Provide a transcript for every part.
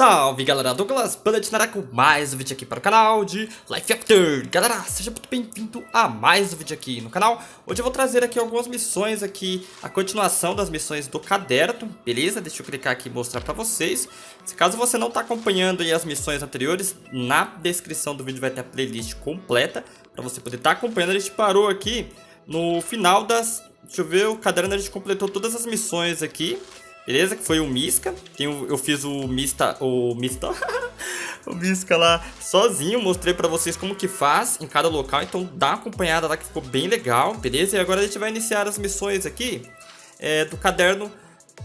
Salve galera, Douglas Bullet Nara com mais um vídeo aqui para o canal de Life After. Galera, seja muito bem-vindo a mais um vídeo aqui no canal. Hoje eu vou trazer aqui algumas missões aqui, a continuação das missões do caderno, beleza? Deixa eu clicar aqui e mostrar para vocês. Se caso você não está acompanhando as missões anteriores, na descrição do vídeo vai ter a playlist completa Para você poder estar tá acompanhando, a gente parou aqui no final das... Deixa eu ver, o caderno a gente completou todas as missões aqui Beleza? Que foi o. Tenho, eu fiz o Mista. O Mista. o Miska lá sozinho. Mostrei pra vocês como que faz em cada local. Então dá uma acompanhada lá que ficou bem legal. Beleza? E agora a gente vai iniciar as missões aqui é, do caderno.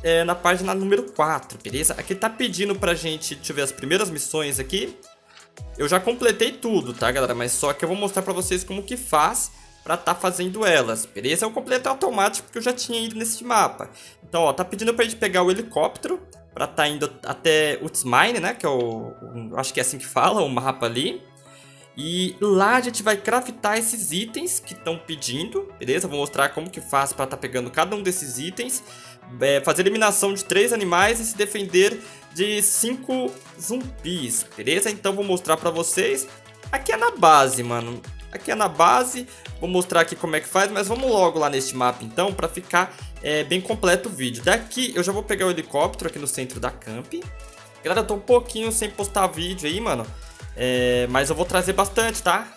É, na página número 4, beleza? Aqui tá pedindo pra gente, deixa eu ver as primeiras missões aqui. Eu já completei tudo, tá, galera? Mas só que eu vou mostrar pra vocês como que faz para estar tá fazendo elas, beleza? É um completo automático porque eu já tinha ido nesse mapa. Então, ó, tá pedindo pra gente pegar o helicóptero para estar tá indo até Utsmine, né? Que é o, o, acho que é assim que fala, o mapa ali. E lá a gente vai craftar esses itens que estão pedindo, beleza? Vou mostrar como que faz para estar tá pegando cada um desses itens. É, fazer eliminação de três animais e se defender de cinco zumbis, beleza? Então vou mostrar para vocês. Aqui é na base, mano. Aqui é na base, vou mostrar aqui como é que faz, mas vamos logo lá neste mapa então, para ficar é, bem completo o vídeo. Daqui eu já vou pegar o helicóptero aqui no centro da camp. Galera, eu tô um pouquinho sem postar vídeo aí, mano, é, mas eu vou trazer bastante, tá?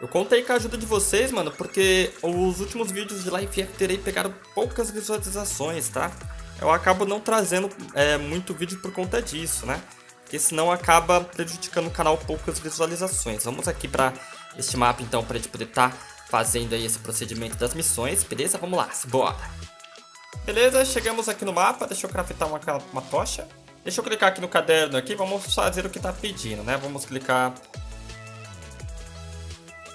Eu contei com a ajuda de vocês, mano, porque os últimos vídeos de Life After aí pegaram poucas visualizações, tá? Eu acabo não trazendo é, muito vídeo por conta disso, né? Porque senão acaba prejudicando o canal poucas visualizações. Vamos aqui para este mapa então para a gente poder estar tá fazendo aí esse procedimento das missões, beleza? Vamos lá, bora! Beleza, chegamos aqui no mapa, deixa eu craftar uma, uma tocha. Deixa eu clicar aqui no caderno aqui, vamos fazer o que está pedindo, né? Vamos clicar...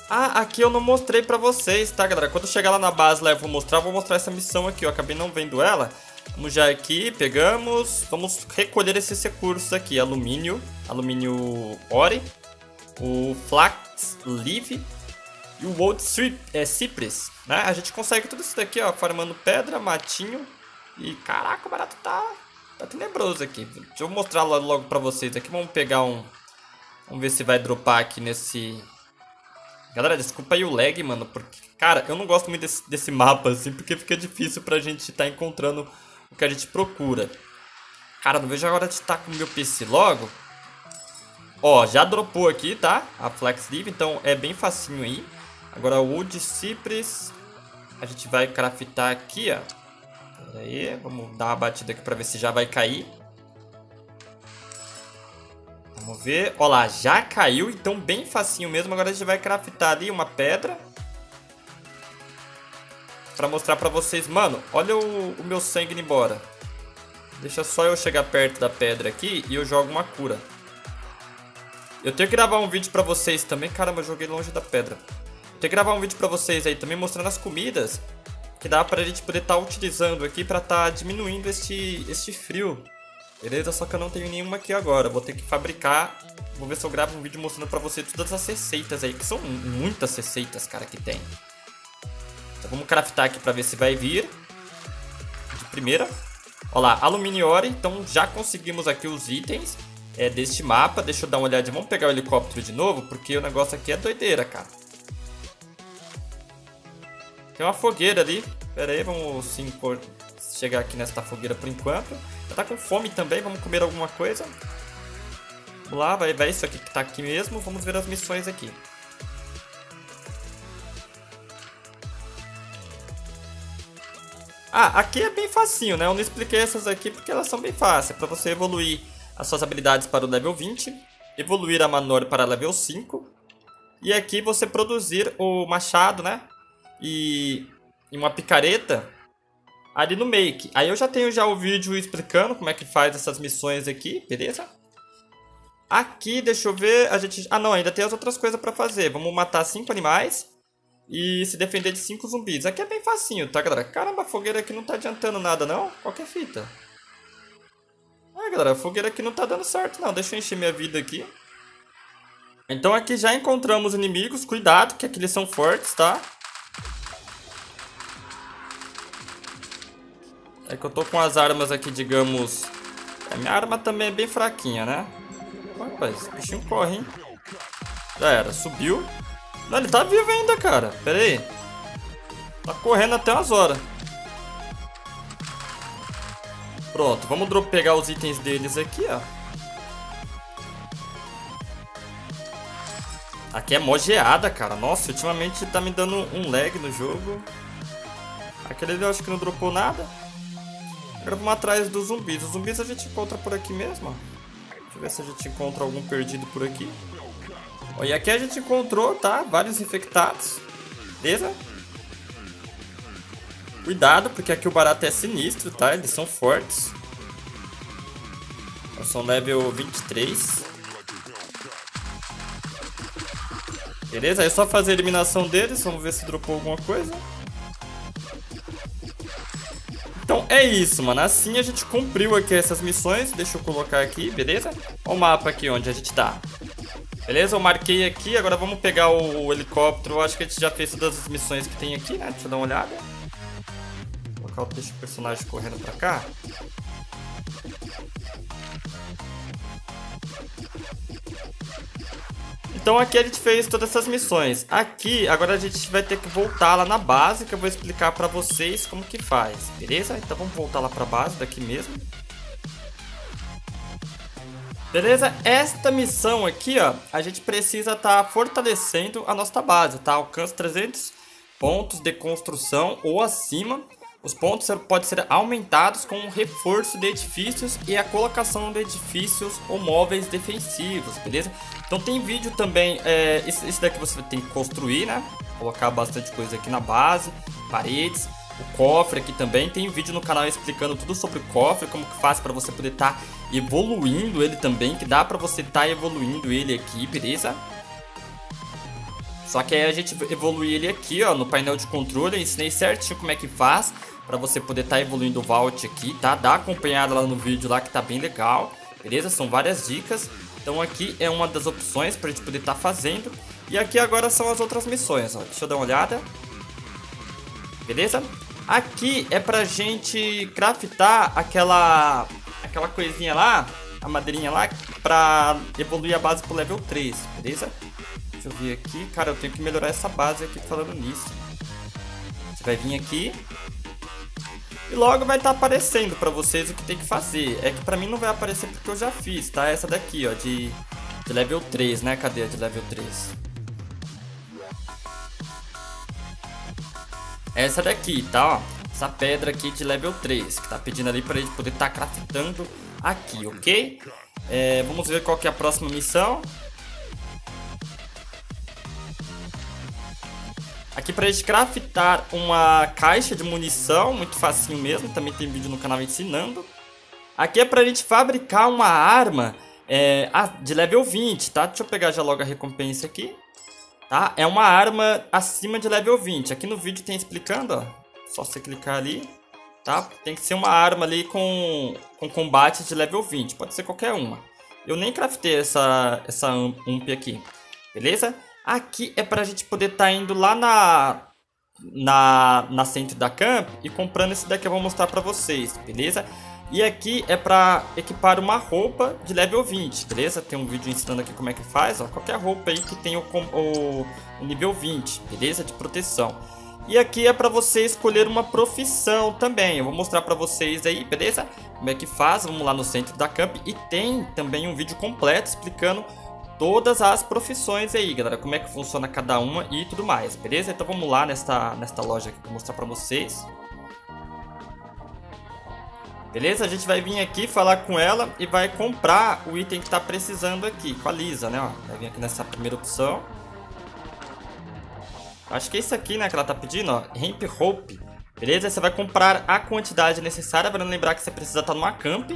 Ah, aqui eu não mostrei pra vocês, tá, galera? Quando chegar lá na base lá eu vou mostrar, vou mostrar essa missão aqui, eu acabei não vendo ela. Vamos já aqui, pegamos, vamos recolher esses recursos aqui, alumínio, alumínio ore, o flax leaf e o old é, cypress, né? A gente consegue tudo isso daqui, ó, farmando pedra, matinho e caraca, o barato tá, tá tenebroso aqui. Deixa eu mostrar logo pra vocês aqui, vamos pegar um, vamos ver se vai dropar aqui nesse... Galera, desculpa aí o lag, mano, porque, cara, eu não gosto muito desse, desse mapa, assim, porque fica difícil pra gente tá encontrando o que a gente procura. Cara, não vejo a hora de estar com o meu PC logo. Ó, já dropou aqui, tá? A Flex Live, então é bem facinho aí. Agora o Wood Cypress, a gente vai craftar aqui, ó. Pera aí, vamos dar uma batida aqui pra ver se já vai cair. Vamos ver. Ó lá, já caiu, então bem facinho mesmo. Agora a gente vai craftar ali uma pedra. Pra mostrar pra vocês. Mano, olha o, o meu sangue indo embora. Deixa só eu chegar perto da pedra aqui e eu jogo uma cura. Eu tenho que gravar um vídeo pra vocês também. Caramba, eu joguei longe da pedra. Tenho que gravar um vídeo pra vocês aí também mostrando as comidas que dá pra gente poder estar tá utilizando aqui pra tá diminuindo este, este frio. Beleza? Só que eu não tenho nenhuma aqui agora. Vou ter que fabricar. Vou ver se eu gravo um vídeo mostrando pra vocês todas as receitas aí, que são muitas receitas, cara, que tem. Então vamos craftar aqui pra ver se vai vir. De primeira. Olha lá, alumínio ore. Então já conseguimos aqui os itens é, deste mapa. Deixa eu dar uma olhada. Vamos pegar o helicóptero de novo, porque o negócio aqui é doideira, cara. Tem uma fogueira ali. Pera aí, vamos sim chegar aqui nesta fogueira por enquanto. Já tá com fome também, vamos comer alguma coisa. Vamos lá, vai, vai isso aqui que tá aqui mesmo. Vamos ver as missões aqui. Ah, aqui é bem facinho, né? Eu não expliquei essas aqui porque elas são bem fáceis. Para você evoluir as suas habilidades para o level 20, evoluir a Manor para level 5, e aqui você produzir o machado, né? E, e uma picareta ali no Make. Aí eu já tenho já o vídeo explicando como é que faz essas missões aqui, beleza? Aqui, deixa eu ver, a gente... Ah, não, ainda tem as outras coisas para fazer. Vamos matar cinco animais e se defender de cinco zumbis. Aqui é bem facinho, tá, galera? Caramba, a fogueira aqui não tá adiantando nada, não? Qualquer fita. Ah, galera, a fogueira aqui não tá dando certo, não. Deixa eu encher minha vida aqui. Então aqui já encontramos inimigos. Cuidado, que aqui eles são fortes, tá? É que eu tô com as armas aqui, digamos... A minha arma também é bem fraquinha, né? Rapaz, esse bichinho corre, hein? Já era, subiu. Não, ele tá vivo ainda, cara. Pera aí. Tá correndo até umas horas. Pronto, vamos pegar os itens deles aqui, ó. Aqui é mó geada, cara. Nossa, ultimamente tá me dando um lag no jogo. Aquele ali eu acho que não dropou nada. Agora vamos atrás dos zumbis. Os zumbis a gente encontra por aqui mesmo. Deixa eu ver se a gente encontra algum perdido por aqui. Ó, e aqui a gente encontrou, tá? Vários infectados. Beleza? Cuidado, porque aqui o barato é sinistro, tá? Eles são fortes. Eles são level 23. Beleza? É só fazer a eliminação deles. Vamos ver se dropou alguma coisa. Então é isso, mano. Assim a gente cumpriu aqui essas missões. Deixa eu colocar aqui, beleza? Olha o mapa aqui onde a gente tá. Beleza? Eu marquei aqui. Agora vamos pegar o, helicóptero. Acho que a gente já fez todas as missões que tem aqui, né? Deixa eu dar uma olhada. Colocar o personagem correndo pra cá. Então aqui a gente fez todas essas missões. Aqui, agora a gente vai ter que voltar lá na base, que eu vou explicar pra vocês como que faz, beleza? Então vamos voltar lá pra base, daqui mesmo. Beleza? Esta missão aqui, ó, a gente precisa estar tá fortalecendo a nossa base, tá? Alcance 300 pontos de construção ou acima os pontos podem ser aumentados com o reforço de edifícios e a colocação de edifícios ou móveis defensivos, beleza? Então tem vídeo também, é, esse, daqui você tem que construir, né? Colocar bastante coisa aqui na base, paredes, o cofre aqui também. Tem vídeo no canal explicando tudo sobre o cofre, como que faz para você poder estar tá evoluindo ele também, que dá para você estar tá evoluindo ele aqui, beleza? Só que aí a gente evolui ele aqui, ó, no painel de controle, eu ensinei certinho como é que faz para você poder estar tá evoluindo o Vault aqui, tá? Dá acompanhada lá no vídeo lá que tá bem legal, beleza? São várias dicas. Então aqui é uma das opções para gente poder estar tá fazendo. E aqui agora são as outras missões, ó. Deixa eu dar uma olhada. Beleza? Aqui é pra gente craftar aquela aquela coisinha lá, a madeirinha lá, pra evoluir a base pro level 3, beleza? Deixa eu ver aqui. Cara, eu tenho que melhorar essa base aqui falando nisso. Você vai vir aqui, e logo vai estar tá aparecendo para vocês o que tem que fazer. É que para mim não vai aparecer porque eu já fiz, tá? Essa daqui, ó, de, de level 3, né? Cadê a de level 3? Essa daqui, tá? Ó, essa pedra aqui de level 3, que tá pedindo ali pra gente poder estar tá craftando aqui, ok? É, vamos ver qual que é a próxima missão. Aqui pra gente craftar uma caixa de munição, muito facinho mesmo, também tem vídeo no canal ensinando. Aqui é pra gente fabricar uma arma é, de level 20, tá? Deixa eu pegar já logo a recompensa aqui. Tá? É uma arma acima de level 20. Aqui no vídeo tem explicando, ó. Só você clicar ali, tá? Tem que ser uma arma ali com, com combate de level 20. Pode ser qualquer uma. Eu nem craftei essa, essa UMP aqui, beleza? Aqui é para a gente poder estar tá indo lá na, na, na centro da camp e comprando esse daqui eu vou mostrar para vocês, beleza? E aqui é para equipar uma roupa de level 20, beleza? Tem um vídeo ensinando aqui como é que faz, ó, qualquer roupa aí que tem o, o, o nível 20, beleza? De proteção. E aqui é para você escolher uma profissão também. Eu vou mostrar para vocês aí, beleza? Como é que faz. Vamos lá no centro da camp. E tem também um vídeo completo explicando todas as profissões aí, galera, como é que funciona cada uma e tudo mais, beleza? Então vamos lá nesta, nesta loja aqui para mostrar para vocês. Beleza? A gente vai vir aqui falar com ela e vai comprar o item que está precisando aqui, com a Lisa, né? Ó, vai vir aqui nessa primeira opção. Acho que é isso aqui, né, que ela tá pedindo, ó, Hemp Hope. Beleza? Você vai comprar a quantidade necessária, para lembrar que você precisa estar numa camp,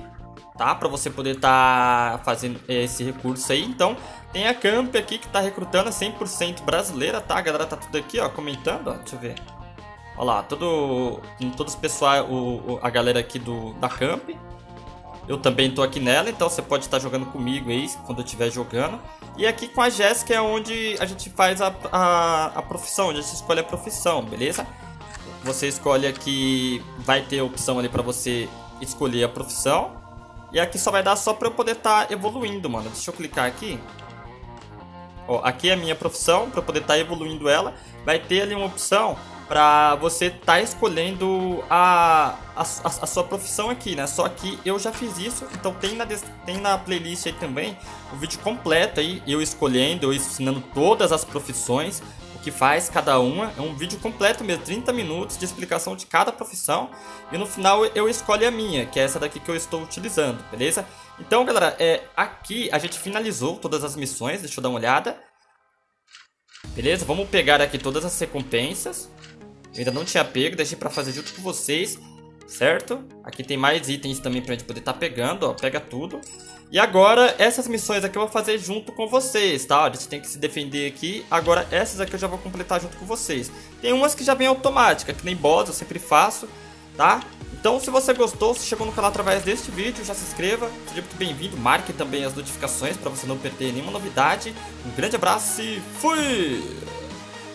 tá? Para você poder estar tá fazendo esse recurso aí. Então, tem a Camp aqui que tá recrutando 100% brasileira, tá? A galera tá tudo aqui, ó, comentando, ó. Deixa eu ver. Olha lá, todo, todos os pessoal, o, a galera aqui do, da Camp. Eu também tô aqui nela, então você pode estar jogando comigo aí quando eu estiver jogando. E aqui com a Jéssica é onde a gente faz a, a, a profissão, onde a gente escolhe a profissão, beleza? Você escolhe aqui, vai ter a opção ali para você escolher a profissão. E aqui só vai dar só pra eu poder estar tá evoluindo, mano. Deixa eu clicar aqui. Ó, aqui é a minha profissão, pra eu poder estar tá evoluindo ela. Vai ter ali uma opção pra você estar tá escolhendo a, a, a, sua profissão aqui, né? Só que eu já fiz isso, então tem na, tem na playlist aí também o vídeo completo aí, eu escolhendo, eu ensinando todas as profissões, que faz cada uma. É um vídeo completo mesmo, 30 minutos de explicação de cada profissão. E no final eu escolho a minha, que é essa daqui que eu estou utilizando, beleza? Então, galera, é, aqui a gente finalizou todas as missões, deixa eu dar uma olhada. Beleza? Vamos pegar aqui todas as recompensas. Eu ainda não tinha pego, deixei pra fazer junto com vocês, certo? Aqui tem mais itens também pra gente poder estar tá pegando, ó, pega tudo. E agora, essas missões aqui eu vou fazer junto com vocês, tá? A gente tem que se defender aqui. Agora, essas aqui eu já vou completar junto com vocês. Tem umas que já vem automática, que nem boss, eu sempre faço, tá? Então, se você gostou, se chegou no canal através deste vídeo, já se inscreva, seja muito bem-vindo, marque também as notificações para você não perder nenhuma novidade. Um grande abraço e fui!